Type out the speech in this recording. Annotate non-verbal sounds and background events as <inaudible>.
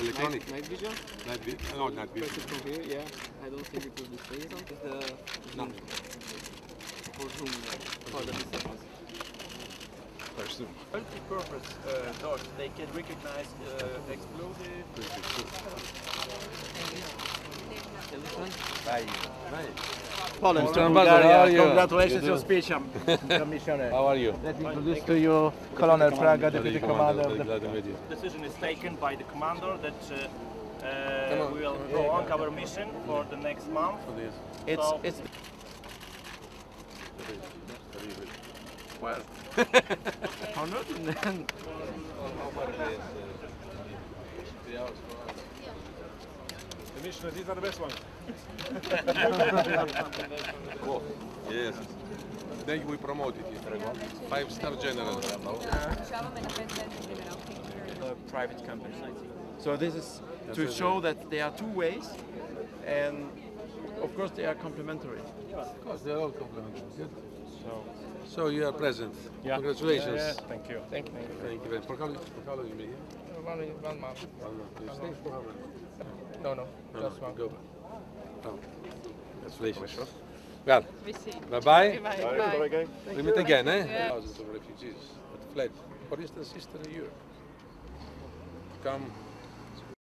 Electronic. Night, night vision? Night vi- no, night Press vision. it from here, yeah. I don't think it will display something. The No. For zoom, for the distance. Multi-purpose uh, dogs. They can recognize uh, explosive. Paul Mr. Mr. Ambassador, how are you? Congratulations You your do. speech, um, Commissioner. How are you? Let me introduce to you Colonel Fraga, Deputy Commander of the Glad to meet you. Decision is taken by the commander that uh, Come uh, on. we will prolong our mission for the next month. It's So- it's well. <laughs> <laughs> How not? Commissioner, these are the best ones. yes. Then we promoted it. Five star general. private companies. So this is to show that there are two ways, and of course they are complementary. Of course, they're all complementary. Good. So So you are present. Yeah. Congratulations. Yeah, yeah, thank you. Thank you. Thank you very much. For how, for how long you been here? One, one month. One month. You stay for how long? No, no, No, just no, one. Go. Oh. Congratulations. Well, bye-bye. Bye. We meet again, eh? Yeah. Thousands of refugees that fled, for instance, Eastern Europe. Come